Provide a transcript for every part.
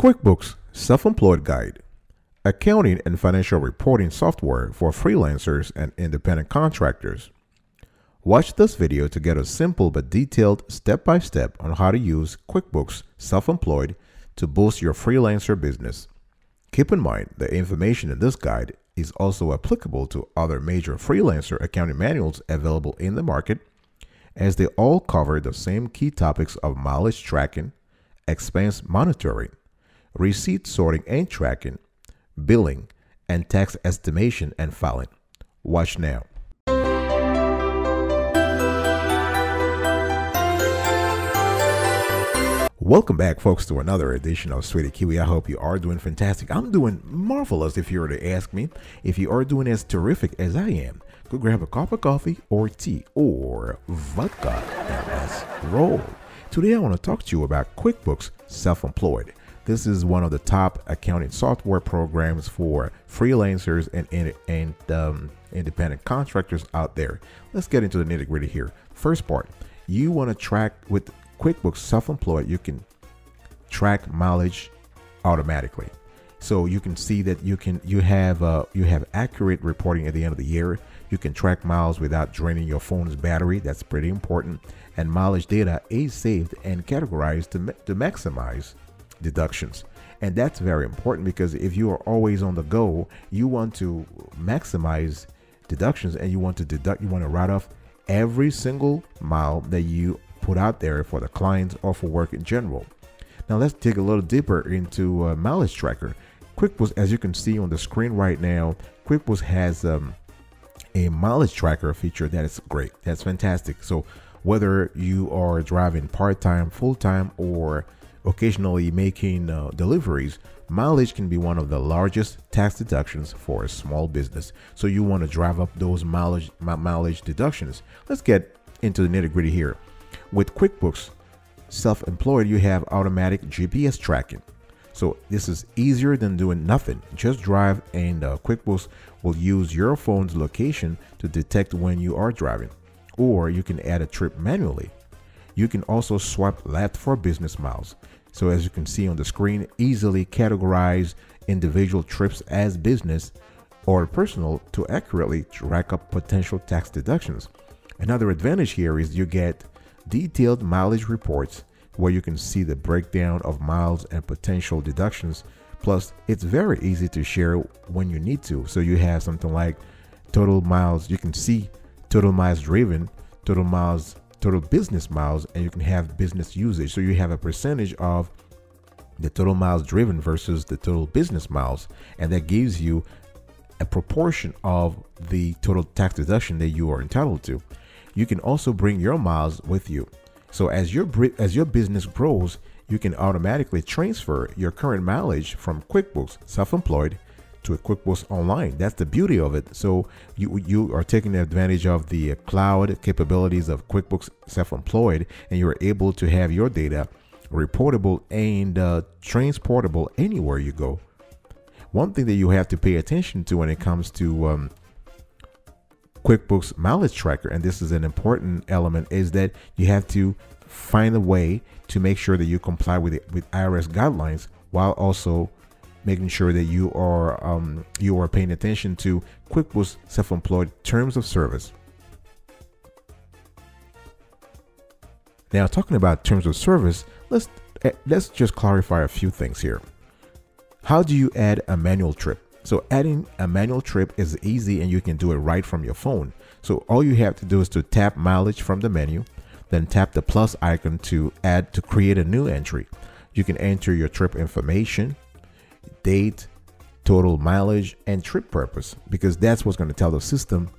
QuickBooks Self Employed Guide Accounting and Financial Reporting Software for Freelancers and Independent Contractors. Watch this video to get a simple but detailed step by step on how to use QuickBooks Self Employed to boost your freelancer business. Keep in mind the information in this guide is also applicable to other major freelancer accounting manuals available in the market, as they all cover the same key topics of mileage tracking, expense monitoring, receipt sorting and tracking, billing, and tax estimation and filing. Watch now. Welcome back, folks, to another edition of S'witty Kiwi. I hope you are doing fantastic. I'm doing marvelous, if you were to ask me. If you are doing as terrific as I am, go grab a cup of coffee or tea or vodka and let's roll. Today, I want to talk to you about QuickBooks Self Employed. This is one of the top accounting software programs for freelancers and, and um, independent contractors out there. Let's get into the nitty gritty here. First part, you want to track with QuickBooks Self-Employed. You can track mileage automatically, so you can see that you can you have uh, you have accurate reporting at the end of the year. You can track miles without draining your phone's battery. That's pretty important. And mileage data is saved and categorized to, to maximize deductions. And that's very important because if you are always on the go, you want to maximize deductions and you want to deduct, you want to write off every single mile that you put out there for the clients or for work in general. Now let's dig a little deeper into uh, mileage tracker. QuickBooks, as you can see on the screen right now, QuickBooks has um, a mileage tracker feature that is great. That's fantastic. So whether you are driving part-time, full-time, or occasionally making uh, deliveries, mileage can be one of the largest tax deductions for a small business. So you want to drive up those mileage mileage deductions. Let's get into the nitty gritty here. With QuickBooks Self-Employed, you have automatic GPS tracking. So this is easier than doing nothing. Just drive and uh, QuickBooks will use your phone's location to detect when you are driving. Or you can add a trip manually. You can also swipe left for business miles. So as you can see on the screen, easily categorize individual trips as business or personal to accurately track up potential tax deductions. Another advantage here is you get detailed mileage reports where you can see the breakdown of miles and potential deductions. Plus, it's very easy to share when you need to. So you have something like total miles, you can see total miles driven, total miles total business miles and you can have business usage. So you have a percentage of the total miles driven versus the total business miles, and that gives you a proportion of the total tax deduction that you are entitled to. You can also bring your miles with you. So as your as your business grows, you can automatically transfer your current mileage from QuickBooks Self-Employed to a QuickBooks Online. That's the beauty of it. So you you are taking advantage of the cloud capabilities of QuickBooks Self-Employed, and you're able to have your data reportable and uh, transportable anywhere you go. One thing that you have to pay attention to when it comes to um, QuickBooks Mileage Tracker, and this is an important element, is that you have to find a way to make sure that you comply with it, with IRS guidelines while also making sure that you are um, you are paying attention to QuickBooks Self-Employed terms of service. Now, talking about terms of service, let's eh, let's just clarify a few things here. How do you add a manual trip? So adding a manual trip is easy and you can do it right from your phone. So all you have to do is to tap mileage from the menu, then tap the plus icon to add to create a new entry. You can enter your trip information, date, total mileage, and trip purpose because that's what's going to tell the system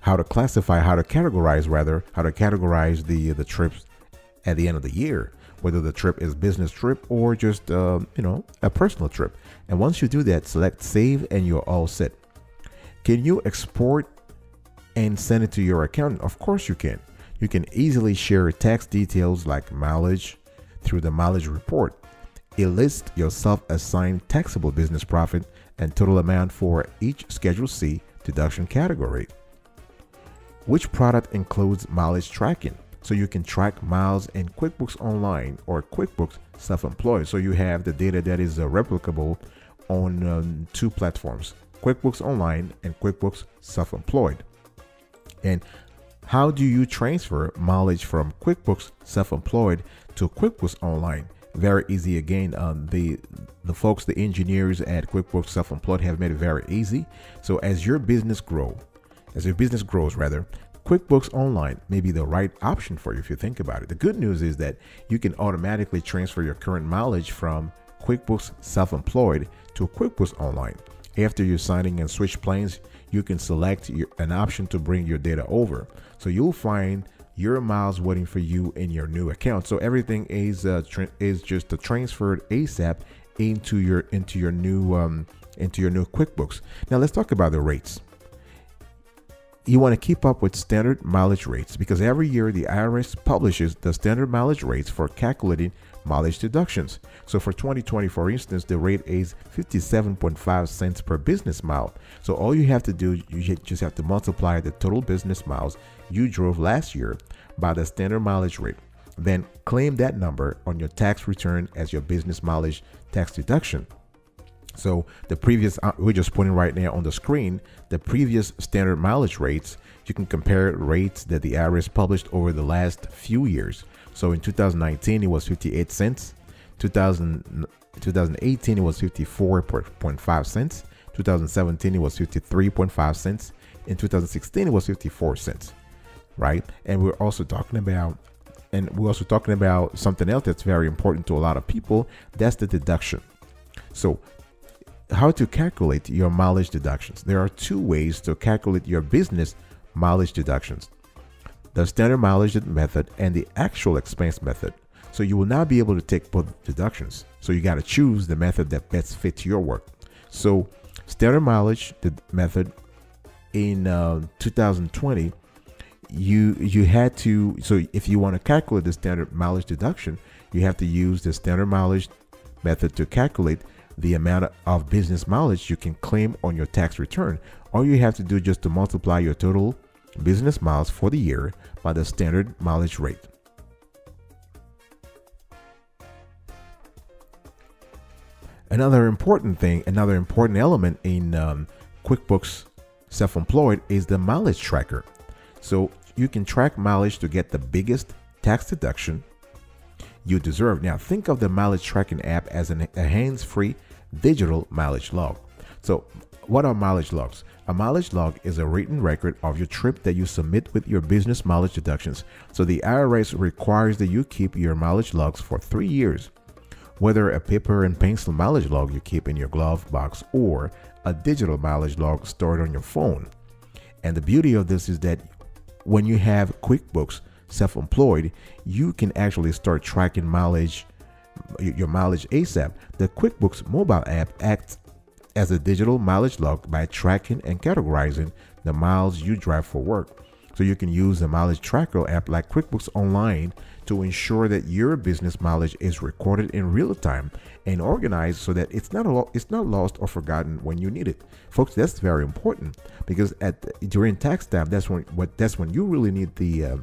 how to classify, how to categorize rather, how to categorize the the trips at the end of the year, whether the trip is business trip or just uh, you know a personal trip. And once you do that, select save and you're all set. Can you export and send it to your accountant? Of course you can. You can easily share tax details like mileage through the mileage report list your self-assigned taxable business profit and total amount for each Schedule C deduction category. Which product includes mileage tracking? so you can track miles in QuickBooks Online or QuickBooks Self-Employed. So you have the data that is uh, replicable on um, two platforms, QuickBooks Online and QuickBooks Self-Employed. And how do you transfer mileage from QuickBooks Self-Employed to QuickBooks Online? Very easy again. Um, the the folks, the engineers at QuickBooks Self-Employed have made it very easy. So as your business grow, as your business grows rather, QuickBooks Online may be the right option for you if you think about it. The good news is that you can automatically transfer your current mileage from QuickBooks Self-Employed to QuickBooks Online. After you're signing and switch planes, you can select your, an option to bring your data over. So you'll find your miles waiting for you in your new account. So everything is uh, is just transferred ASAP into your into your new um, into your new QuickBooks. Now let's talk about the rates you want to keep up with standard mileage rates because every year the IRS publishes the standard mileage rates for calculating mileage deductions. So for 2020, for instance, the rate is 57.5 cents per business mile. So all you have to do, you just have to multiply the total business miles you drove last year by the standard mileage rate. Then claim that number on your tax return as your business mileage tax deduction. So the previous, uh, we're just putting right now on the screen, the previous standard mileage rates. You can compare rates that the IRS published over the last few years. So in 2019, it was 58 cents. 2000, 2018, it was 54.5 cents. 2017, it was 53.5 cents. In 2016, it was 54 cents, right? And we're also talking about, and we're also talking about something else that's very important to a lot of people. That's the deduction. So how to calculate your mileage deductions. There are two ways to calculate your business mileage deductions the standard mileage method and the actual expense method. So you will not be able to take both deductions. So you got to choose the method that best fits your work. So standard mileage the method in uh, 2020 you you had to so if you want to calculate the standard mileage deduction you have to use the standard mileage method to calculate the amount of business mileage you can claim on your tax return. All you have to do just to multiply your total business miles for the year by the standard mileage rate. Another important thing, another important element in um, QuickBooks Self-Employed is the mileage tracker. So you can track mileage to get the biggest tax deduction you deserve. Now, think of the mileage tracking app as an, a hands free digital mileage log. So, what are mileage logs? A mileage log is a written record of your trip that you submit with your business mileage deductions. So, the IRS requires that you keep your mileage logs for three years. Whether a paper and pencil mileage log you keep in your glove box or a digital mileage log stored on your phone. And the beauty of this is that when you have QuickBooks, self employed, you can actually start tracking mileage, your mileage ASAP. The QuickBooks mobile app acts as a digital mileage log by tracking and categorizing the miles you drive for work. So you can use the mileage tracker app like QuickBooks Online to ensure that your business mileage is recorded in real time and organized so that it's not lo- it's not lost or forgotten when you need it. Folks, that's very important because at during tax time, that's when what that's when you really need the uh,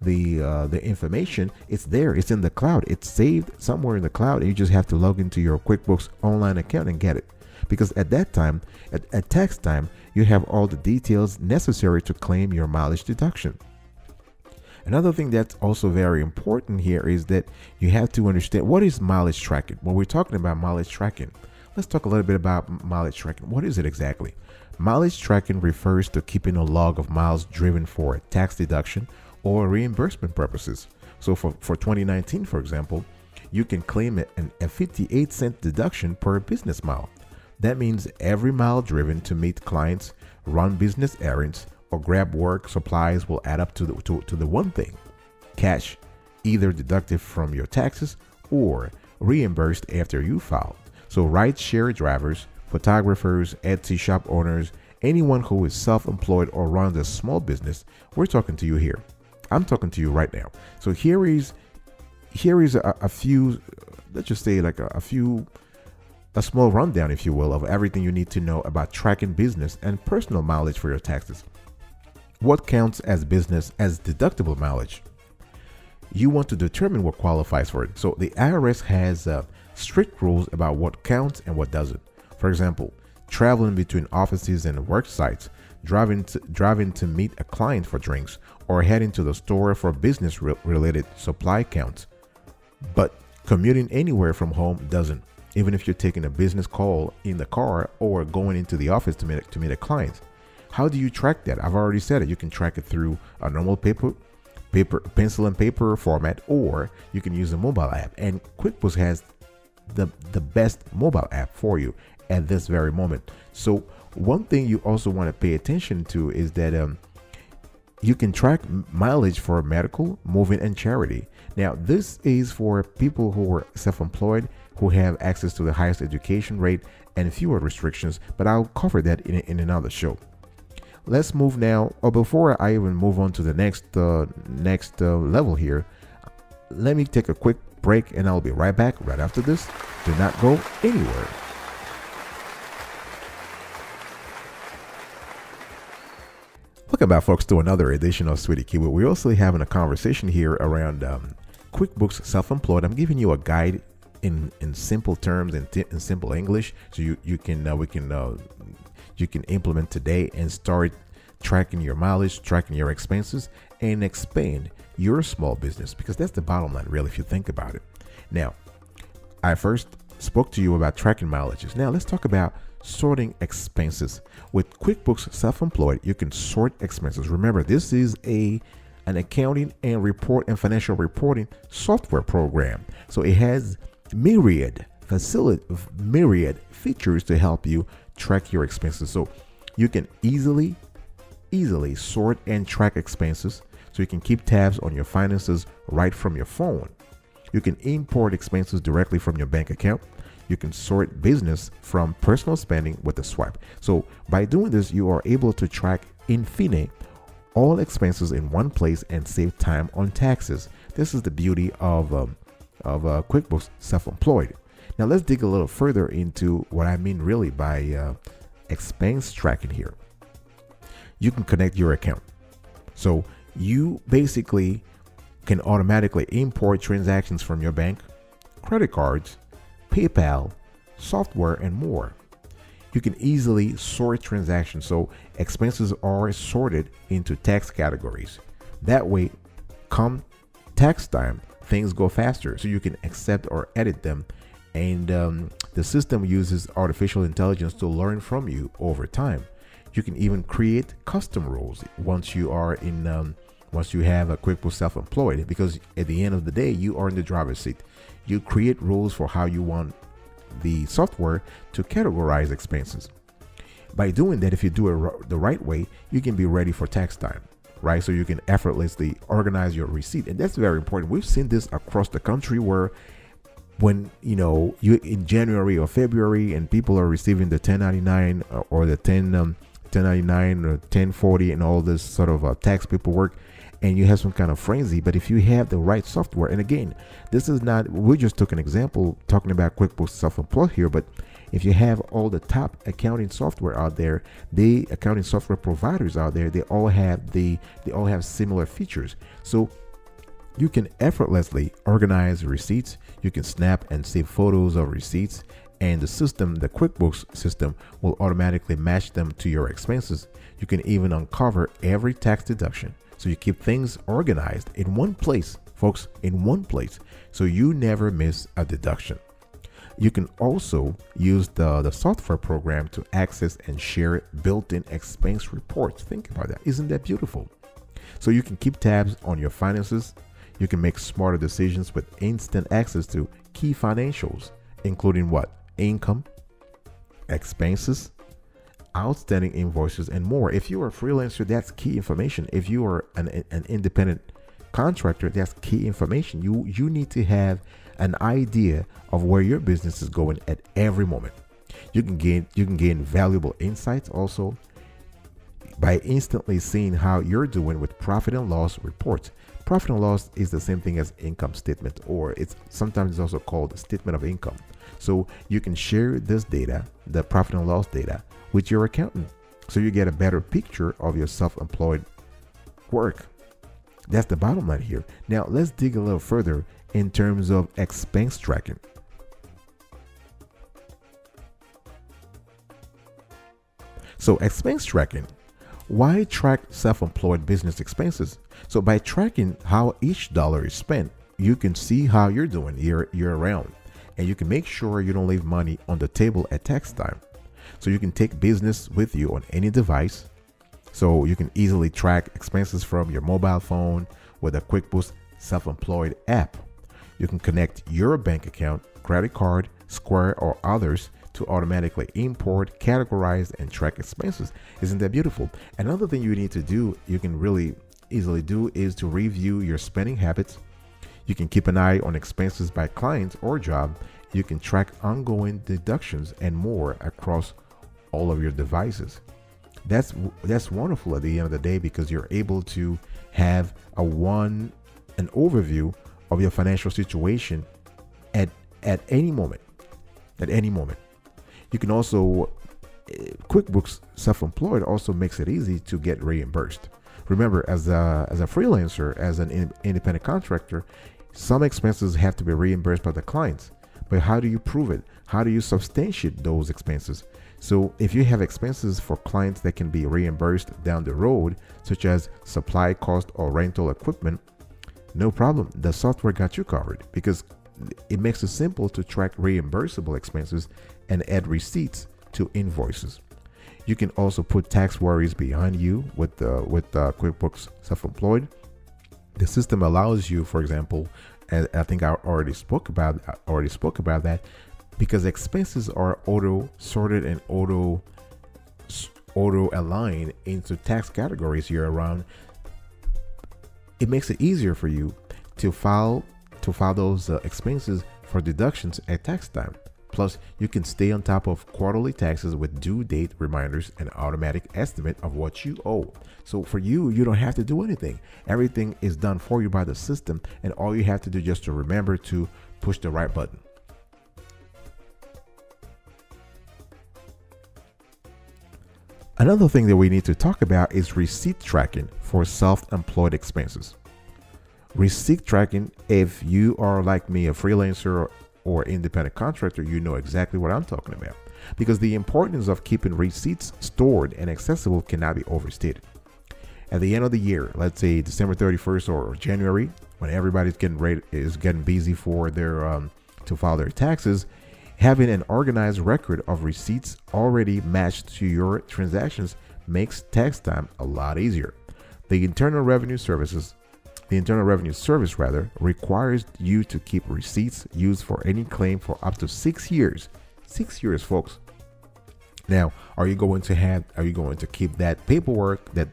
the uh, the information. It's there. It's in the cloud. It's saved somewhere in the cloud and you just have to log into your quickbooks online account and get it. Because at that time at, at tax time you have all the details necessary to claim your mileage deduction another thing that's also very important here is that you have to understand what is mileage tracking when we're talking about mileage tracking let's talk a little bit about mileage tracking what is it exactly mileage tracking refers to keeping a log of miles driven for a tax deduction or reimbursement purposes. So for, for 2019, for example, you can claim a 58 cent deduction per business mile. That means every mile driven to meet clients, run business errands, or grab work supplies will add up to the, to, to the one thing cash, either deducted from your taxes or reimbursed after you filed. So, ride share drivers, photographers, Etsy shop owners, anyone who is self employed or runs a small business, we're talking to you here. I'm talking to you right now. So here is here is a, a few, let's just say like a, a few, a small rundown, if you will, of everything you need to know about tracking business and personal mileage for your taxes. What counts as business as deductible mileage? you want to determine what qualifies for it. So the IRS has uh, strict rules about what counts and what doesn't. For example, traveling between offices and work sites, driving to, driving to meet a client for drinks, or heading to the store for business re- related supply counts. But commuting anywhere from home doesn't. Even if you're taking a business call in the car or going into the office to meet, to meet a client. How do you track that? I've already said it. You can track it through a normal paper, paper, pencil and paper format, or you can use a mobile app. And QuickBooks has the the best mobile app for you at this very moment. So one thing you also want to pay attention to is that um, you can track mileage for medical, moving, and charity. Now, this is for people who are self employed, who have access to the highest education rate and fewer restrictions, but I'll cover that in, in another show. Let's move now, or before I even move on to the next uh, next uh, level here, let me take a quick break and I'll be right back right after this. Do not go anywhere. Welcome back, folks, to another edition of S'witty Kiwi. We're also having a conversation here around um, QuickBooks Self-Employed. I'm giving you a guide in in simple terms and in, in simple English, so you you can uh, we can uh, you can implement today and start tracking your mileage, tracking your expenses, and expand your small business because that's the bottom line, really, if you think about it. Now, I first spoke to you about tracking mileages. Now, let's talk about sorting expenses. With QuickBooks Self-Employed, you can sort expenses. Remember, this is a an accounting and report and financial reporting software program. So it has myriad facility myriad features to help you track your expenses. So you can easily easily sort and track expenses so you can keep tabs on your finances right from your phone. You can import expenses directly from your bank account. You can sort business from personal spending with a swipe. So by doing this, you are able to track in fine all expenses in one place and save time on taxes. This is the beauty of um, of uh, QuickBooks Self-Employed. Now let's dig a little further into what I mean really by uh, expense tracking here. You can connect your account. So you basically can automatically import transactions from your bank, credit cards, PayPal, software, and more. You can easily sort transactions so expenses are sorted into tax categories. That way, come tax time, things go faster so you can accept or edit them. And um, the system uses artificial intelligence to learn from you over time. You can even create custom rules once you are in um, once you have a QuickBooks self-employed because at the end of the day you are in the driver's seat. You create rules for how you want the software to categorize expenses. By doing that, if you do it the right way, you can be ready for tax time, right? So you can effortlessly organize your receipt. And that's very important. We've seen this across the country where when you know you in January or February and people are receiving the 1099 or the 10 um, 1099 or 1040 and all this sort of uh, tax paperwork and you have some kind of frenzy but if you have the right software and again this is not we just took an example talking about quickbooks self-employed here but if you have all the top accounting software out there the accounting software providers out there they all have the they all have similar features so you can effortlessly organize receipts you can snap and save photos of receipts and the system, the QuickBooks system, will automatically match them to your expenses. You can even uncover every tax deduction. So you keep things organized in one place, folks, in one place, so you never miss a deduction. You can also use the, the software program to access and share built in expense reports. Think about that. Isn't that beautiful? So you can keep tabs on your finances. You can make smarter decisions with instant access to key financials, including what? income, expenses, outstanding invoices, and more. If you are a freelancer, that's key information. If you are an, an independent contractor, that's key information. You you need to have an idea of where your business is going at every moment. You can gain you can gain valuable insights also by instantly seeing how you're doing with profit and loss reports. Profit and loss is the same thing as income statement, or it's sometimes it's also called statement of income. So you can share this data, the profit and loss data, with your accountant so you get a better picture of your self employed work. That's the bottom line here. Now, let's dig a little further in terms of expense tracking. So, expense tracking. Why track self employed business expenses? So, by tracking how each dollar is spent, you can see how you're doing year, year round and you can make sure you don't leave money on the table at tax time. So, you can take business with you on any device. So, you can easily track expenses from your mobile phone with a QuickBooks self employed app. You can connect your bank account, credit card, Square, or others to automatically import, categorize, and track expenses. Isn't that beautiful? Another thing you need to do, you can really easily do, is to review your spending habits. You can keep an eye on expenses by client or job. You can track ongoing deductions and more across all of your devices. That's that's wonderful at the end of the day because you're able to have a one an overview of your financial situation at at any moment. At any moment. You can also, eh, QuickBooks Self Employed also makes it easy to get reimbursed. Remember, as a, as a freelancer, as an in, independent contractor, some expenses have to be reimbursed by the clients. But how do you prove it? How do you substantiate those expenses? So, if you have expenses for clients that can be reimbursed down the road, such as supply cost or rental equipment, no problem. The software got you covered because it makes it simple to track reimbursable expenses and add receipts to invoices. You can also put tax worries behind you with uh, with uh, QuickBooks Self-Employed. The system allows you, for example, and I think I already spoke about I already spoke about that because expenses are auto sorted and auto auto aligned into tax categories year round. It makes it easier for you to file to file those uh, expenses for deductions at tax time. Plus, you can stay on top of quarterly taxes with due date reminders and automatic estimate of what you owe. So for you, you don't have to do anything. Everything is done for you by the system, and all you have to do just to remember to push the right button. Another thing that we need to talk about is receipt tracking for self-employed expenses. Receipt tracking, if you are like me, a freelancer or independent contractor, you know exactly what I'm talking about. Because the importance of keeping receipts stored and accessible cannot be overstated. At the end of the year, let's say December 31st or January, when everybody's getting ready, is getting busy for their um, to file their taxes, having an organized record of receipts already matched to your transactions makes tax time a lot easier. The Internal Revenue Services the Internal Revenue Service, rather, requires you to keep receipts used for any claim for up to six years. Six years, folks. Now, are you going to have? Are you going to keep that paperwork? That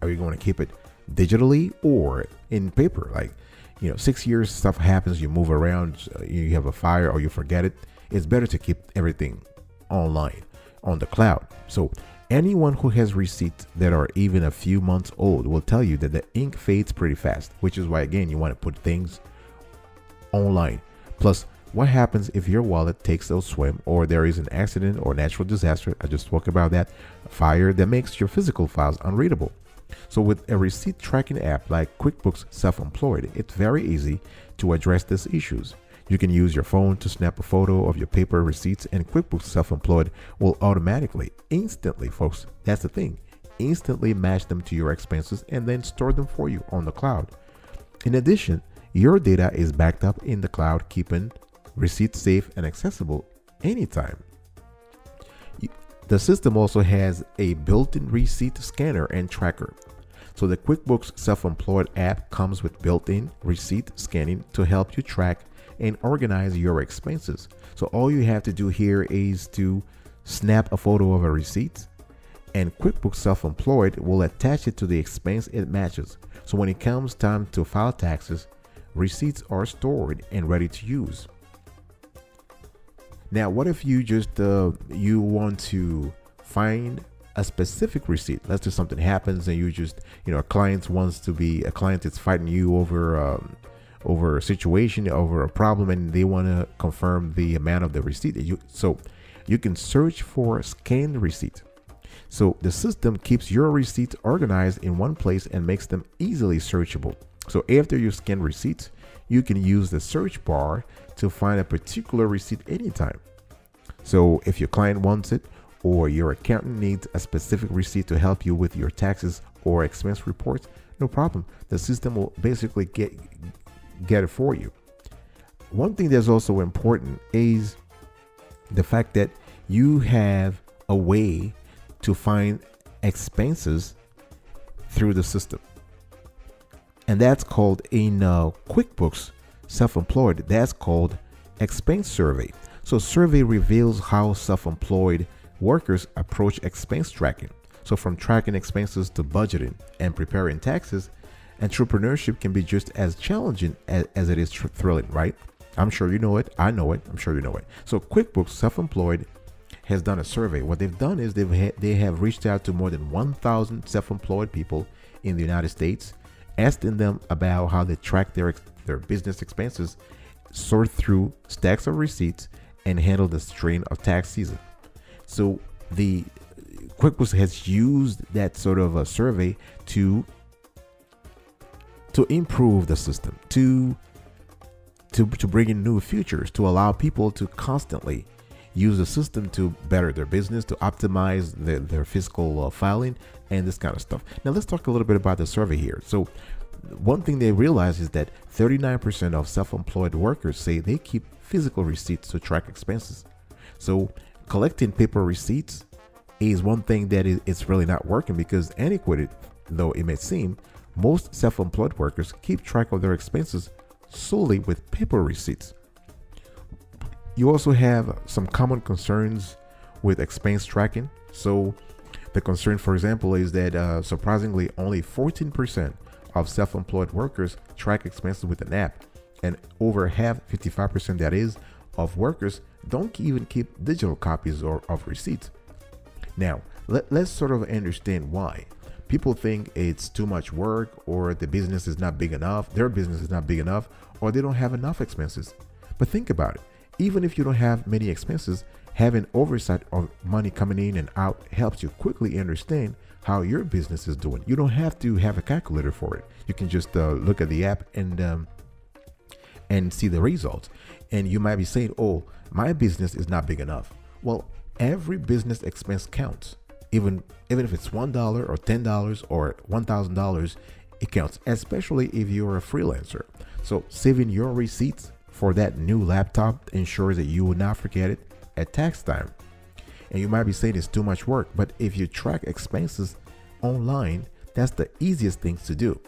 are you going to keep it digitally or in paper? Like, you know, six years stuff happens. You move around. Uh, you have a fire or you forget it. It's better to keep everything online on the cloud. So Anyone who has receipts that are even a few months old will tell you that the ink fades pretty fast, which is why, again, you want to put things online. Plus, what happens if your wallet takes a swim or there is an accident or natural disaster? I just spoke about that. Fire that makes your physical files unreadable. So, with a receipt tracking app like QuickBooks Self Employed, it's very easy to address these issues. You can use your phone to snap a photo of your paper receipts, and QuickBooks Self Employed will automatically, instantly, folks, that's the thing, instantly match them to your expenses and then store them for you on the cloud. In addition, your data is backed up in the cloud, keeping receipts safe and accessible anytime. The system also has a built in receipt scanner and tracker. So, the QuickBooks Self Employed app comes with built in receipt scanning to help you track and organize your expenses. So all you have to do here is to snap a photo of a receipt and QuickBooks Self-Employed will attach it to the expense it matches. So when it comes time to file taxes, receipts are stored and ready to use. Now, what if you just uh, you want to find a specific receipt? Let's say something happens and you just you know a client wants to be a client is fighting you over um, over a situation, over a problem, and they want to confirm the amount of the receipt. You, so you can search for scanned receipt. So the system keeps your receipts organized in one place and makes them easily searchable. So after you scan receipts, you can use the search bar to find a particular receipt anytime. So if your client wants it or your accountant needs a specific receipt to help you with your taxes or expense reports, no problem. The system will basically get get it for you. One thing that's also important is the fact that you have a way to find expenses through the system. And that's called in uh, QuickBooks Self-Employed, that's called expense survey. So survey reveals how self-employed workers approach expense tracking. So from tracking expenses to budgeting and preparing taxes, entrepreneurship can be just as challenging as, as it is tr- thrilling, right? I'm sure you know it. I know it. I'm sure you know it. So QuickBooks Self-Employed has done a survey. What they've done is they've ha- they have reached out to more than 1,000 self-employed people in the United States, asking them about how they track their ex- their business expenses, sort through stacks of receipts, and handle the strain of tax season. So the QuickBooks has used that sort of a survey to to improve the system, to to to bring in new features, to allow people to constantly use the system to better their business, to optimize their, their fiscal uh, filing, and this kind of stuff. Now let's talk a little bit about the survey here. So one thing they realize is that 39% of self-employed workers say they keep physical receipts to track expenses. So collecting paper receipts is one thing that is it's really not working because antiquated though it may seem, most self-employed workers keep track of their expenses solely with paper receipts. You also have some common concerns with expense tracking. So, the concern, for example, is that uh, surprisingly only 14% of self employed workers track expenses with an app, and over half, 55% that is, of workers don't even keep digital copies or, of receipts. Now, let, let's sort of understand why. People think it's too much work, or the business is not big enough, their business is not big enough, or they don't have enough expenses. But think about it even if you don't have many expenses, having oversight of money coming in and out helps you quickly understand how your business is doing. You don't have to have a calculator for it. You can just uh, look at the app and um, and see the results. And you might be saying, "Oh, my business is not big enough." Well, every business expense counts. Even even if it's one dollar or ten dollars or one thousand dollars, it counts. Especially if you're a freelancer. So saving your receipts for that new laptop ensures that you will not forget it at tax time. And you might be saying it's too much work, but if you track expenses online, that's the easiest thing to do.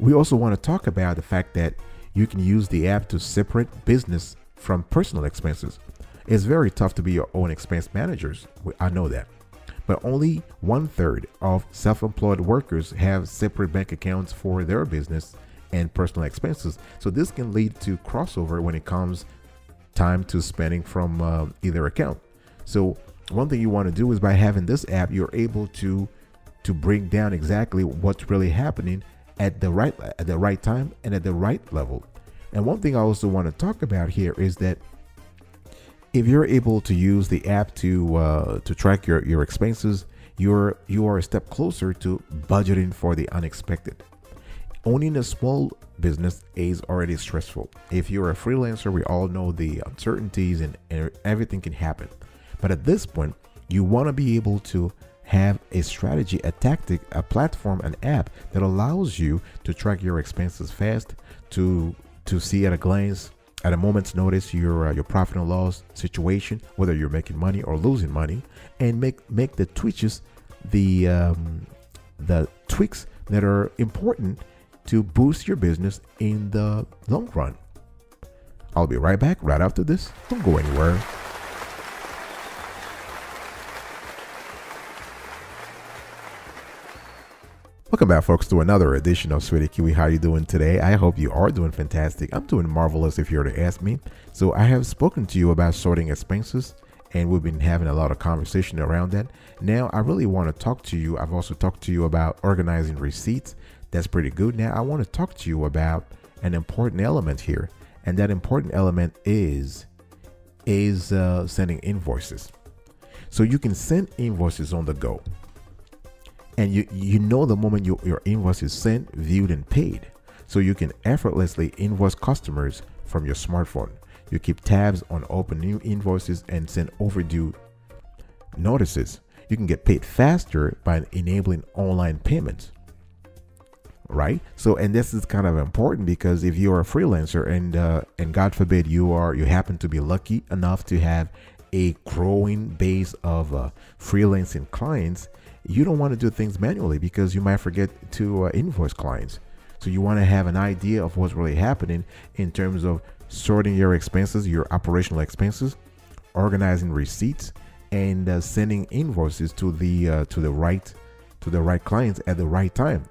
We also want to talk about the fact that you can use the app to separate business from personal expenses. It's very tough to be your own expense managers. I know that. But only one third of self employed workers have separate bank accounts for their business and personal expenses. So this can lead to crossover when it comes time to spending from uh, either account. So one thing you want to do is by having this app, you're able to to bring down exactly what's really happening at the right at the right time and at the right level. And one thing I also want to talk about here is that if you're able to use the app to uh, to track your your expenses, you're you are a step closer to budgeting for the unexpected. Owning a small business is already stressful. If you're a freelancer, we all know the uncertainties and everything can happen. But at this point, you want to be able to have a strategy, a tactic, a platform, an app that allows you to track your expenses fast, to to see at a glance, at a moment's notice, your uh, your profit and loss situation, whether you're making money or losing money, and make make the twitches, the um, the tweaks that are important to boost your business in the long run. I'll be right back right after this. Don't go anywhere. Welcome back, folks, to another edition of S'witty Kiwi. How you doing today? I hope you are doing fantastic. I'm doing marvelous if you were to ask me. So I have spoken to you about sorting expenses, and we've been having a lot of conversation around that. Now I really want to talk to you. I've also talked to you about organizing receipts that's pretty good. Now, I want to talk to you about an important element here, and that important element is is uh, sending invoices. So you can send invoices on the go. And you, you know the moment you, your invoice is sent, viewed, and paid. So you can effortlessly invoice customers from your smartphone. You keep tabs on open new invoices and send overdue notices. You can get paid faster by enabling online payments right so and this is kind of important because if you're a freelancer and uh, and god forbid you are you happen to be lucky enough to have a growing base of uh, freelancing clients you don't want to do things manually because you might forget to uh, invoice clients so you want to have an idea of what's really happening in terms of sorting your expenses your operational expenses organizing receipts and uh, sending invoices to the uh, to the right to the right clients at the right time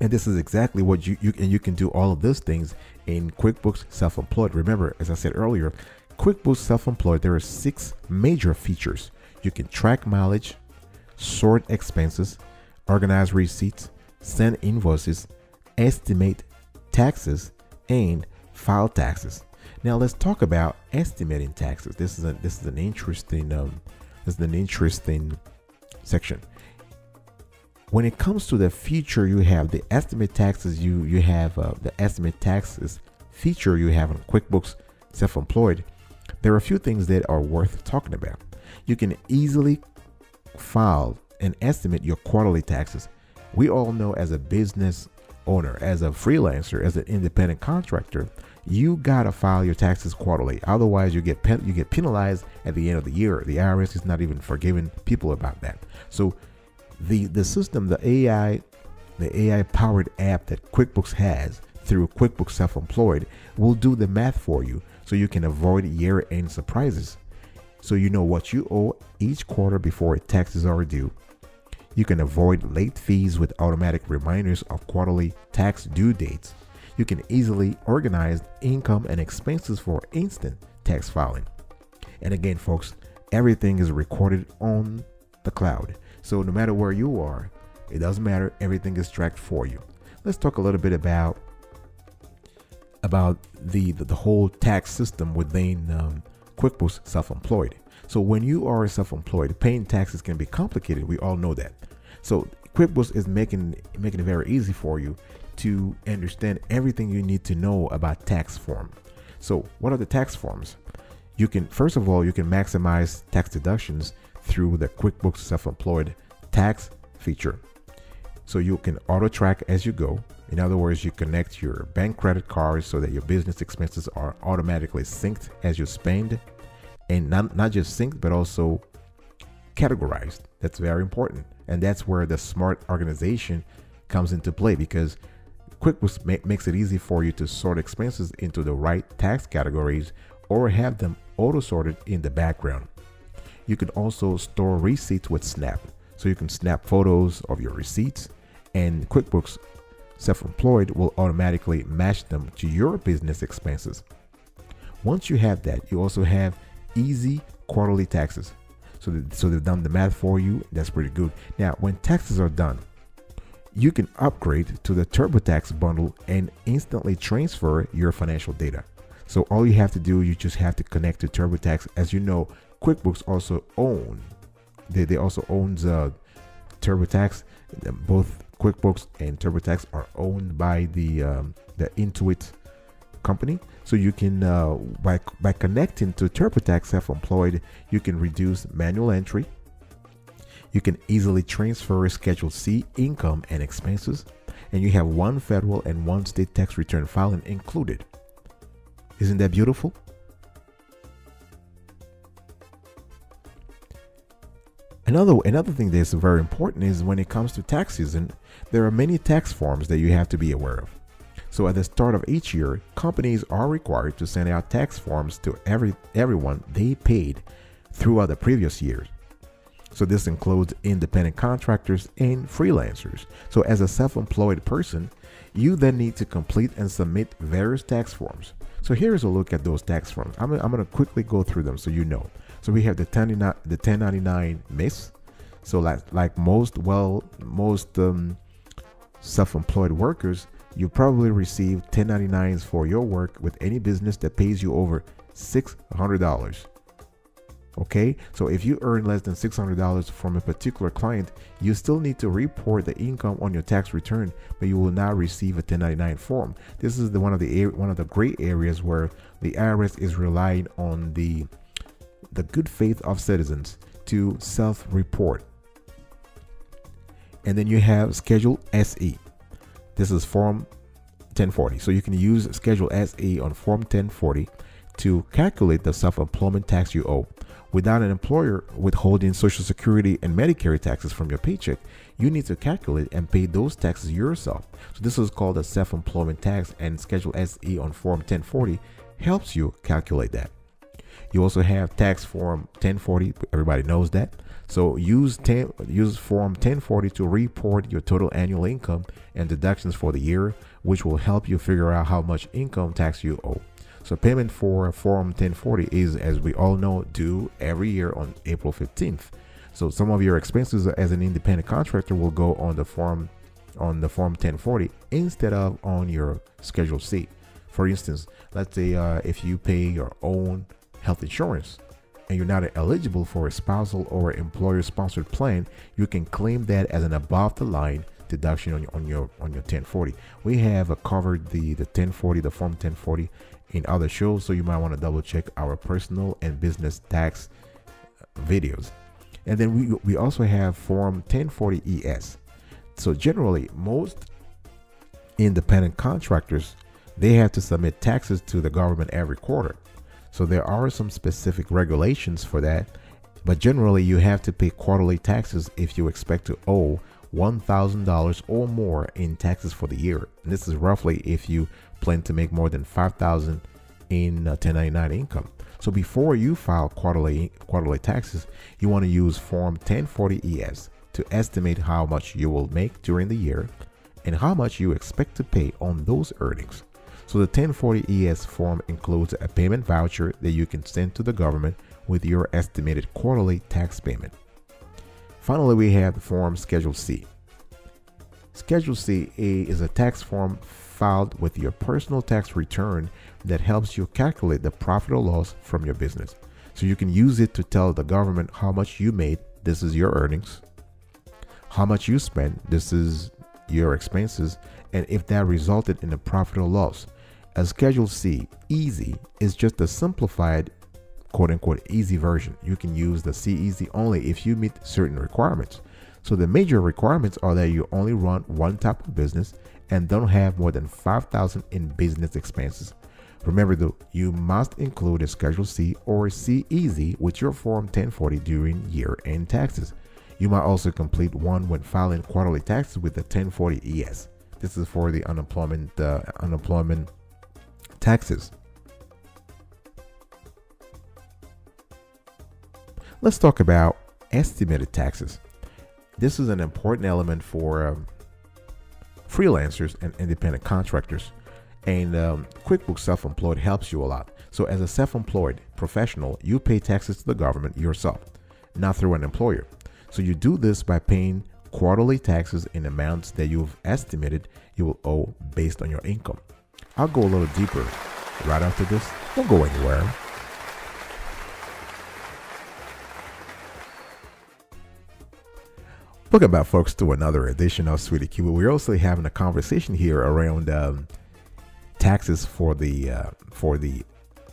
and this is exactly what you, you and you can do all of those things in QuickBooks Self-Employed. Remember, as I said earlier, QuickBooks Self-Employed, there are six major features. You can track mileage, sort expenses, organize receipts, send invoices, estimate taxes, and file taxes. Now let's talk about estimating taxes. This is a this is an interesting um, this is an interesting section when it comes to the feature you have the estimate taxes you you have uh, the estimate taxes feature you have on quickbooks self-employed there are a few things that are worth talking about you can easily file and estimate your quarterly taxes. We all know as a business owner as a freelancer as an independent contractor you gotta file your taxes quarterly. Otherwise you get you get penalized at the end of the year. The irs is not even forgiving people about that. So the the system, the AI, the AI powered app that QuickBooks has through QuickBooks Self-Employed will do the math for you so you can avoid year-end surprises. So you know what you owe each quarter before taxes are due. You can avoid late fees with automatic reminders of quarterly tax due dates. You can easily organize income and expenses for instant tax filing. And again, folks, everything is recorded on the cloud. So no matter where you are, it doesn't matter. Everything is tracked for you. Let's talk a little bit about about the the, the whole tax system within um, QuickBooks Self-Employed. So when you are self-employed, paying taxes can be complicated. We all know that. So QuickBooks is making making it very easy for you to understand everything you need to know about tax form. So what are the tax forms? You can first of all you can maximize tax deductions through the QuickBooks Self-Employed tax feature. So you can auto track as you go. In other words, you connect your bank credit cards so that your business expenses are automatically synced as you spend and not, not just synced, but also categorized. That's very important. And that's where the smart organization comes into play because QuickBooks ma- makes it easy for you to sort expenses into the right tax categories or have them auto sorted in the background. You can also store receipts with Snap. So you can snap photos of your receipts, and QuickBooks Self Employed will automatically match them to your business expenses. Once you have that, you also have easy quarterly taxes. So, so they've done the math for you. That's pretty good. Now, when taxes are done, you can upgrade to the TurboTax bundle and instantly transfer your financial data. So all you have to do, you just have to connect to TurboTax. As you know, QuickBooks also own they, they also owns uh, TurboTax. Both QuickBooks and TurboTax are owned by the um, the Intuit company. So you can uh, by by connecting to TurboTax Self-Employed, you can reduce manual entry. You can easily transfer Schedule C income and expenses, and you have one federal and one state tax return filing included. Isn't that beautiful? Another another thing that's very important is when it comes to tax season, there are many tax forms that you have to be aware of. So at the start of each year, companies are required to send out tax forms to every everyone they paid throughout the previous years. So this includes independent contractors and freelancers. So as a self-employed person, you then need to complete and submit various tax forms. So here's a look at those tax forms. I'm, I'm going to quickly go through them so you know. So we have the 1099 the 1099 MISC. So like like most well most um, self-employed workers, you probably receive 1099s for your work with any business that pays you over $600. Okay, so if you earn less than $600 from a particular client, you still need to report the income on your tax return, but you will not receive a 1099 form. This is the one of the one of the great areas where the IRS is relying on the the good faith of citizens to self-report. And then you have Schedule SE. This is Form 1040. So you can use Schedule SE on Form 1040 to calculate the self-employment tax you owe. Without an employer withholding Social Security and Medicare taxes from your paycheck, you need to calculate and pay those taxes yourself. So this is called a self-employment tax and Schedule SE on Form 1040 helps you calculate that. You also have tax form 1040, everybody knows that. So use 10, use form 1040 to report your total annual income and deductions for the year, which will help you figure out how much income tax you owe. So payment for Form 1040 is, as we all know, due every year on April 15th. So some of your expenses as an independent contractor will go on the form on the Form 1040 instead of on your Schedule C. For instance, let's say uh, if you pay your own health insurance and you're not eligible for a spousal or employer-sponsored plan, you can claim that as an above-the-line deduction on your on your on your 1040. We have uh, covered the the 1040, the Form 1040 in other shows so you might want to double check our personal and business tax videos. And then we, we also have form 1040 es so generally most independent contractors they have to submit taxes to the government every quarter so there are some specific regulations for that but generally you have to pay quarterly taxes if you expect to owe $1000 or more in taxes for the year and this is roughly if you plan to make more than $5,000 in 1099 uh, income. So before you file quarterly quarterly taxes, you want to use form 1040 ES to estimate how much you will make during the year and how much you expect to pay on those earnings. So the 1040 ES form includes a payment voucher that you can send to the government with your estimated quarterly tax payment. Finally, we have the form Schedule C. Schedule C is a tax form filed with your personal tax return that helps you calculate the profit or loss from your business. So you can use it to tell the government how much you made, this is your earnings, how much you spent, this is your expenses, and if that resulted in a profit or loss. A Schedule C, easy, is just a simplified quote unquote easy version. You can use the C easy only if you meet certain requirements. So the major requirements are that you only run one type of business and don't have more than 5000 in business expenses. Remember though, you must include a Schedule C or C Easy with your Form 1040 during year-end taxes. You might also complete one when filing quarterly taxes with the 1040 ES. This is for the unemployment uh, unemployment taxes. Let's talk about estimated taxes. This is an important element for um, freelancers and independent contractors. And um, QuickBooks Self Employed helps you a lot. So, as a self employed professional, you pay taxes to the government yourself, not through an employer. So, you do this by paying quarterly taxes in amounts that you've estimated you will owe based on your income. I'll go a little deeper right after this. Don't go anywhere. Welcome back, folks, to another edition of S'witty Kiwi. We're also having a conversation here around um, taxes for the uh, for the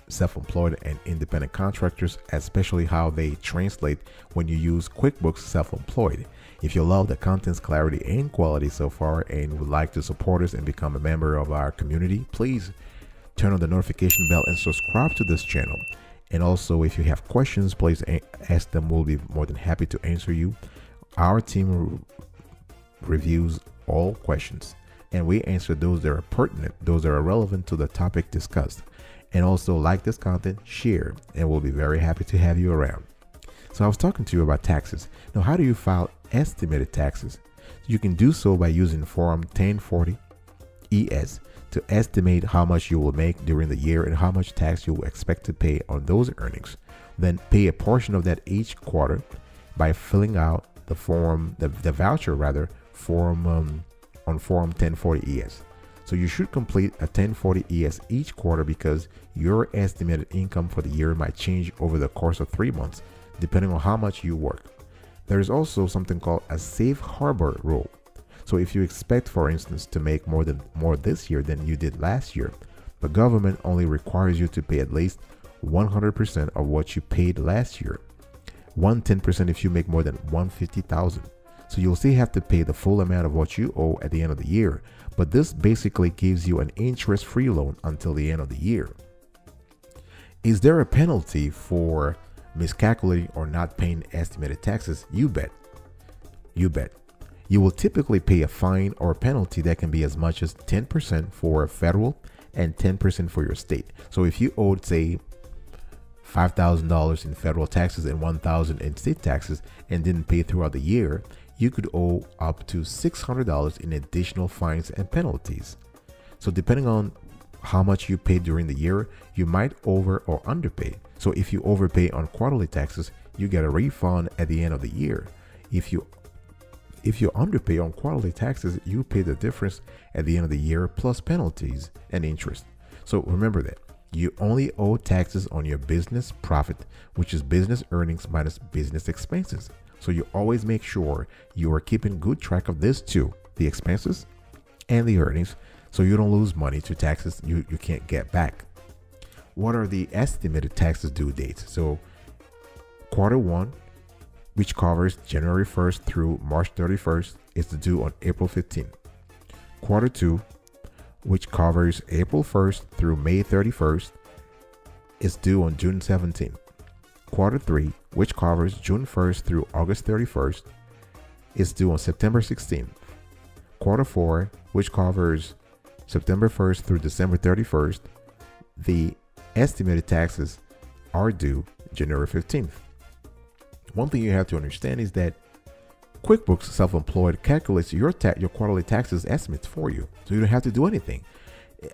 self-employed and independent contractors, especially how they translate when you use QuickBooks Self-Employed. If you love the content's clarity and quality so far and would like to support us and become a member of our community, please turn on the notification bell and subscribe to this channel. And also, if you have questions, please ask them. We'll be more than happy to answer you. Our team reviews all questions and we answer those that are pertinent, those that are relevant to the topic discussed. And also like this content, share, and we'll be very happy to have you around. So I was talking to you about taxes. Now, how do you file estimated taxes? You can do so by using Form 1040 ES to estimate how much you will make during the year and how much tax you will expect to pay on those earnings. Then pay a portion of that each quarter by filling out the form, the, the voucher rather, form um, on form 1040 ES. So you should complete a 1040 ES each quarter because your estimated income for the year might change over the course of three months. depending on how much you work. There is also something called a safe harbor rule. So if you expect, for instance, to make more than more this year than you did last year, the government only requires you to pay at least 100% of what you paid last year. 110% if you make more than 150,000. So you'll still have to pay the full amount of what you owe at the end of the year, but this basically gives you an interest-free loan until the end of the year. Is there a penalty for miscalculating or not paying estimated taxes? You bet. You bet. You will typically pay a fine or a penalty that can be as much as 10% for a federal and 10% for your state. So if you owed, say, $5,000 in federal taxes and $1,000 in state taxes and didn't pay throughout the year, you could owe up to $600 in additional fines and penalties. So depending on how much you paid during the year, you might over or underpay. So if you overpay on quarterly taxes, you get a refund at the end of the year. If you if you underpay on quarterly taxes, you pay the difference at the end of the year plus penalties and interest. So remember that you only owe taxes on your business profit, which is business earnings minus business expenses. So you always make sure you are keeping good track of this too the expenses and the earnings so you don't lose money to taxes you, you can't get back. What are the estimated taxes due dates? So, quarter one, which covers January 1st through March 31st, is due on April 15th. Quarter two, which covers April 1st through May 31st, is due on June 17th. Quarter 3, which covers June 1st through August 31st, is due on September 16th. Quarter 4, which covers September 1st through December 31st, the estimated taxes are due January 15th. One thing you have to understand is that QuickBooks Self-Employed calculates your your quarterly taxes estimates for you, so you don't have to do anything.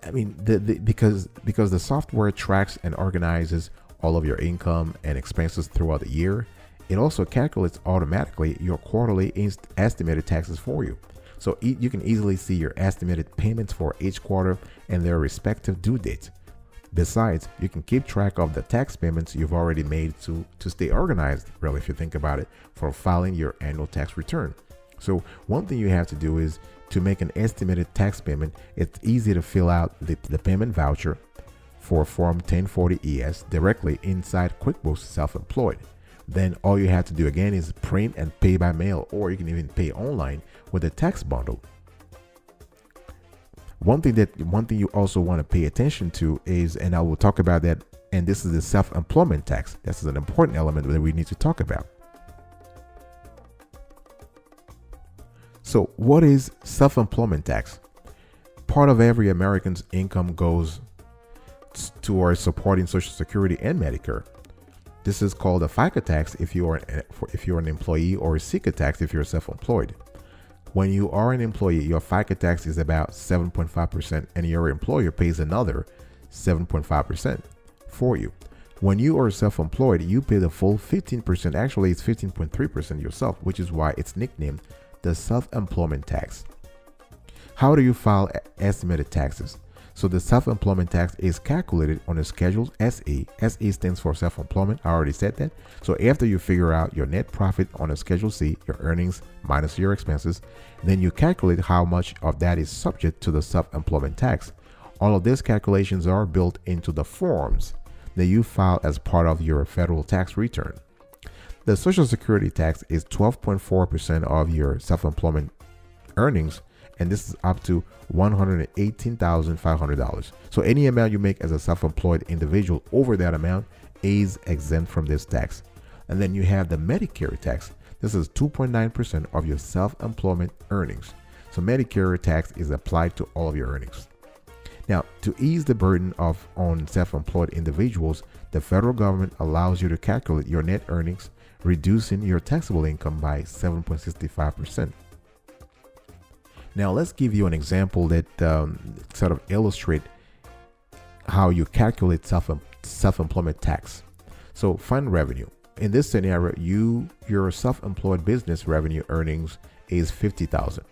I mean, the, the, because because the software tracks and organizes all of your income and expenses throughout the year, it also calculates automatically your quarterly estimated taxes for you. So e- you can easily see your estimated payments for each quarter and their respective due dates. Besides, you can keep track of the tax payments you've already made to, to stay organized, really, if you think about it, for filing your annual tax return. So, one thing you have to do is to make an estimated tax payment, it's easy to fill out the, the payment voucher for Form 1040ES directly inside QuickBooks Self Employed. Then all you have to do again is print and pay by mail, or you can even pay online with a tax bundle. One thing that one thing you also want to pay attention to is, and I will talk about that, and this is the self-employment tax. This is an important element that we need to talk about. So, what is self-employment tax? Part of every American's income goes towards supporting Social Security and Medicare. This is called a FICA tax if you are an, if you're an employee, or a SECA tax if you're self-employed. When you are an employee, your FICA tax is about 7.5%, and your employer pays another 7.5% for you. When you are self employed, you pay the full 15%. Actually, it's 15.3% yourself, which is why it's nicknamed the self employment tax. How do you file estimated taxes? So the self-employment tax is calculated on a Schedule SE. SE stands for self-employment. I already said that. So after you figure out your net profit on a Schedule C, your earnings minus your expenses, then you calculate how much of that is subject to the self-employment tax. All of these calculations are built into the forms that you file as part of your federal tax return. The Social Security tax is 12.4% of your self-employment earnings and this is up to $118,500. So any amount you make as a self-employed individual over that amount is exempt from this tax. And then you have the Medicare tax. This is 2.9% of your self-employment earnings. So Medicare tax is applied to all of your earnings. Now, to ease the burden of on self-employed individuals, the federal government allows you to calculate your net earnings, reducing your taxable income by 7.65%. Now let's give you an example that um, sort of illustrate how you calculate self self-employment tax. So fund revenue. In this scenario, you your self-employed business revenue earnings is 50,000.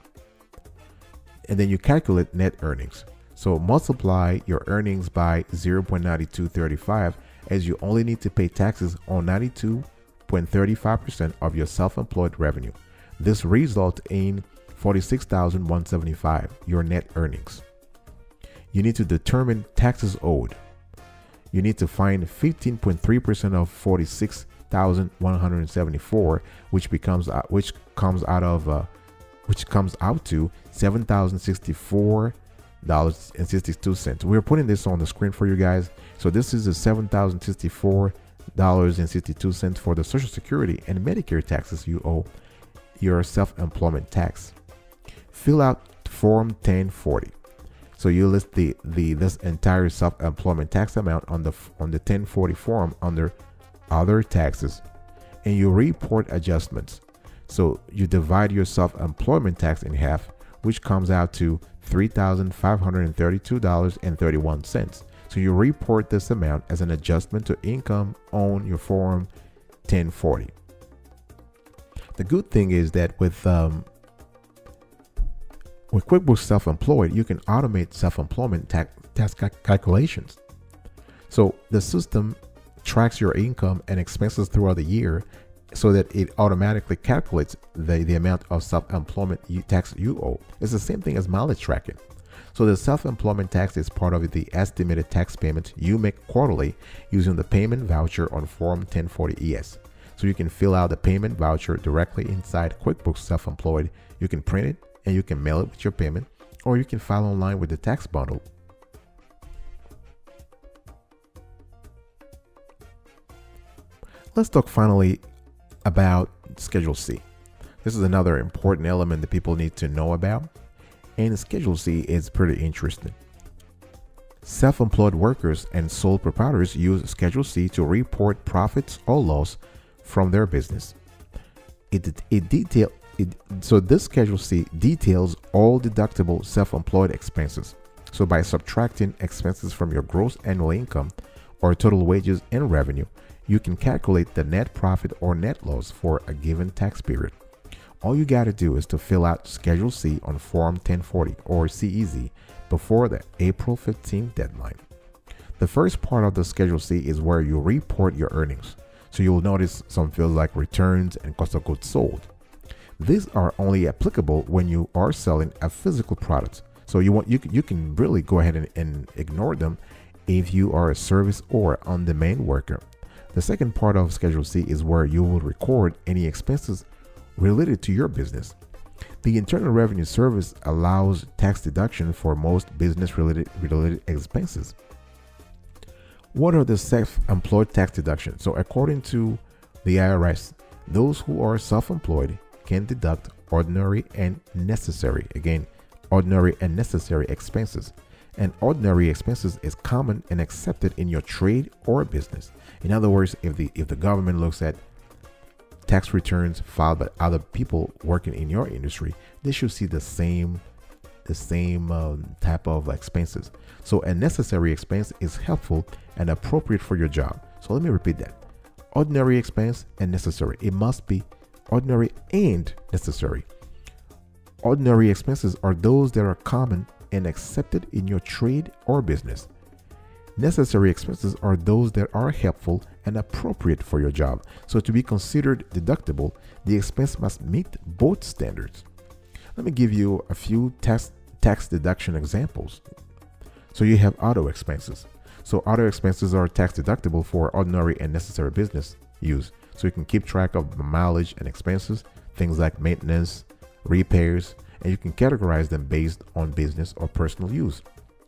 And then you calculate net earnings. So multiply your earnings by 0.9235 as you only need to pay taxes on 92 0.35% of your self-employed revenue. This results in 46,175 your net earnings. You need to determine taxes owed. You need to find 15.3% of 46,174 which becomes uh, which comes out of uh, which comes out to $7,064.62. We're putting this on the screen for you guys. So this is the $7,064.62 for the Social Security and Medicare taxes you owe your self-employment tax. Fill out Form 1040. So you list the, the this entire self-employment tax amount on the on the 1040 form under other taxes and you report adjustments. So you divide your self-employment tax in half, which comes out to $3,532.31. So you report this amount as an adjustment to income on your form 1040. The good thing is that with um, with QuickBooks Self-Employed, you can automate self-employment tax, calculations. So the system tracks your income and expenses throughout the year so that it automatically calculates the, the amount of self-employment tax you owe. It's the same thing as mileage tracking. So the self-employment tax is part of the estimated tax payment you make quarterly using the payment voucher on Form 1040-ES. So you can fill out the payment voucher directly inside QuickBooks Self-Employed. You can print it and you can mail it with your payment, or you can file online with the tax bundle. Let's talk finally about Schedule C. This is another important element that people need to know about, and Schedule C is pretty interesting. Self employed workers and sole proprietors use Schedule C to report profits or loss from their business. It, it detail it, so this Schedule C details all deductible self-employed expenses. So by subtracting expenses from your gross annual income or total wages and revenue, you can calculate the net profit or net loss for a given tax period. All you got to do is to fill out Schedule C on Form 1040 or CEZ before the April 15th deadline. The first part of the Schedule C is where you report your earnings. So you'll notice some fields like returns and cost of goods sold. These are only applicable when you are selling a physical product. So you want you you can really go ahead and, and ignore them if you are a service or on-demand worker. The second part of Schedule C is where you will record any expenses related to your business. The Internal Revenue Service allows tax deduction for most business related related expenses. What are the self-employed tax deductions? So according to the IRS, those who are self-employed can deduct ordinary and necessary, again, ordinary and necessary expenses. And ordinary expenses is common and accepted in your trade or business. In other words, if the if the government looks at tax returns filed by other people working in your industry, they should see the same the same um, type of expenses. So a necessary expense is helpful and appropriate for your job. So let me repeat that. Ordinary expense and necessary. It must be ordinary and necessary. Ordinary expenses are those that are common and accepted in your trade or business. Necessary expenses are those that are helpful and appropriate for your job. So, to be considered deductible, the expense must meet both standards. Let me give you a few tax, tax deduction examples. So, you have auto expenses. So, auto expenses are tax deductible for ordinary and necessary business use. So, you can keep track of the mileage and expenses, things like maintenance, repairs, and you can categorize them based on business or personal use.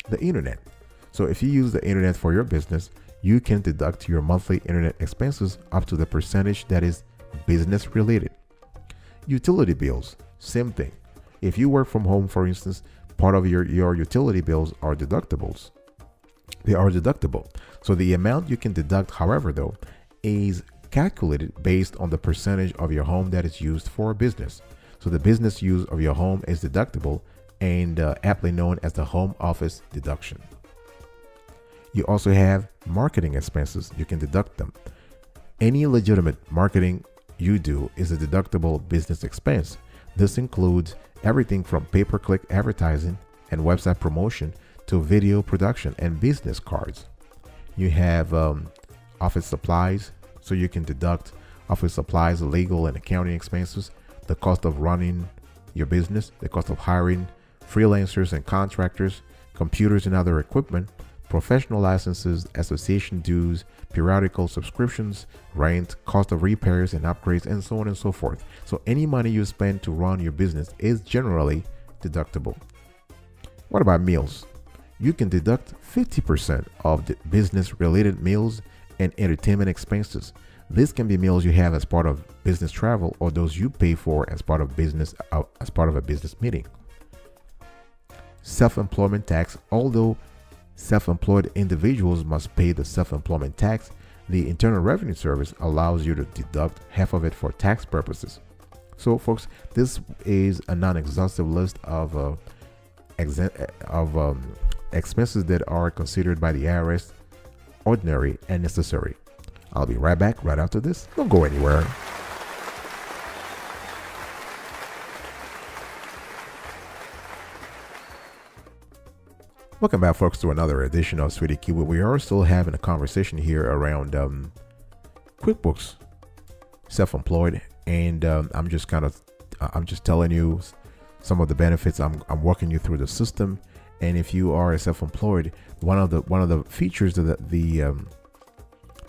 The internet. So if you use the internet for your business, you can deduct your monthly internet expenses up to the percentage that is business related. Utility bills, same thing. If you work from home, for instance, part of your, your utility bills are deductibles. They are deductible. So the amount you can deduct, however, though, is calculated based on the percentage of your home that is used for business. So the business use of your home is deductible and uh, aptly known as the home office deduction. You also have marketing expenses. You can deduct them. Any legitimate marketing you do is a deductible business expense. This includes everything from pay per click advertising and website promotion to video production and business cards. You have um, office supplies, so you can deduct office supplies, legal and accounting expenses, the cost of running your business, the cost of hiring freelancers and contractors, computers and other equipment, professional licenses, association dues, periodical subscriptions, rent, cost of repairs and upgrades, and so on and so forth. So any money you spend to run your business is generally deductible. What about meals? You can deduct 50% of the business related meals and entertainment expenses. This can be meals you have as part of business travel or those you pay for as part of business uh, as part of a business meeting. Self-employment tax, although self-employed individuals must pay the self-employment tax, the Internal Revenue Service allows you to deduct half of it for tax purposes. So, folks, this is a non-exhaustive list of uh, of um, expenses that are considered by the IRS ordinary and necessary. I'll be right back right after this. Don't go anywhere. Welcome back, folks, to another edition of S'witty Kiwi. We are still having a conversation here around um, QuickBooks, self-employed, and um, I'm just kind of, I'm just telling you some of the benefits. I'm, I'm walking you through the system, and if you are self-employed, one of the one of the features that the the, um,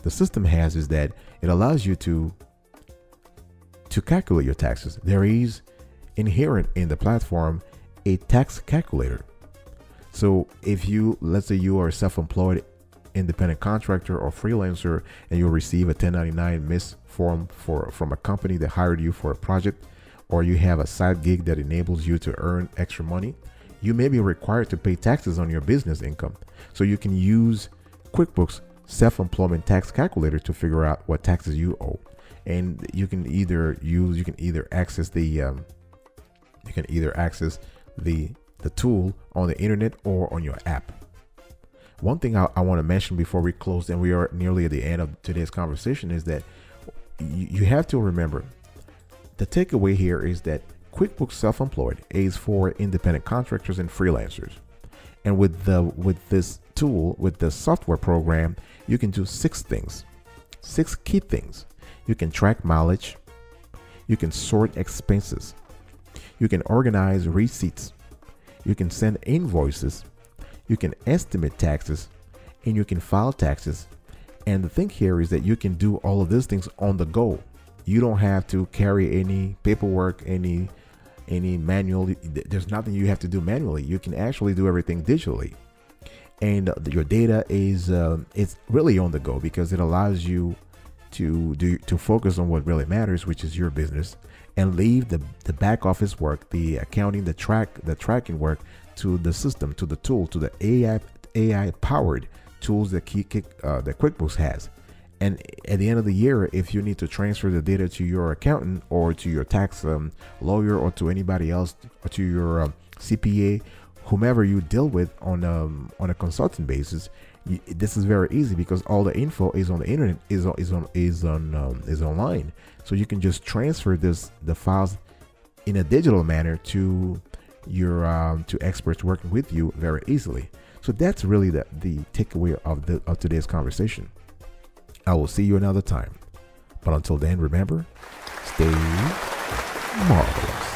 the system has is that it allows you to to calculate your taxes. There is inherent in the platform a tax calculator so if you, let's say you are a self-employed independent contractor or freelancer and you'll receive a 1099 MISC form for from a company that hired you for a project or you have a side gig that enables you to earn extra money, you may be required to pay taxes on your business income. So you can use QuickBooks self-employment tax calculator to figure out what taxes you owe. And you can either use you can either access the um, you can either access the the tool on the internet or on your app. One thing I, I want to mention before we close, and we are nearly at the end of today's conversation, is that you, you have to remember the takeaway here is that QuickBooks Self-Employed is for independent contractors and freelancers. And with the with this tool, with the software program, you can do six things. Six key things. You can track mileage, you can sort expenses, you can organize receipts, you can send invoices, you can estimate taxes, and you can file taxes. And the thing here is that you can do all of these things on the go. You don't have to carry any paperwork, any any manually There's nothing you have to do manually. You can actually do everything digitally, and your data is um, it's really on the go because it allows you to do to focus on what really matters, which is your business, and leave the, the back office work, the accounting, the track, the tracking work to the system, to the tool, to the AI AI powered tools that Kick, uh, that QuickBooks has. And at the end of the year, if you need to transfer the data to your accountant or to your tax um, lawyer or to anybody else or to your um, CPA, whomever you deal with on um, on a consulting basis, you, this is very easy because all the info is on the internet is on is on is on um, is online. So you can just transfer this the files in a digital manner to your um, to experts working with you very easily. So that's really the the takeaway of the of today's conversation i will see you another time. But until then remember stay marvelous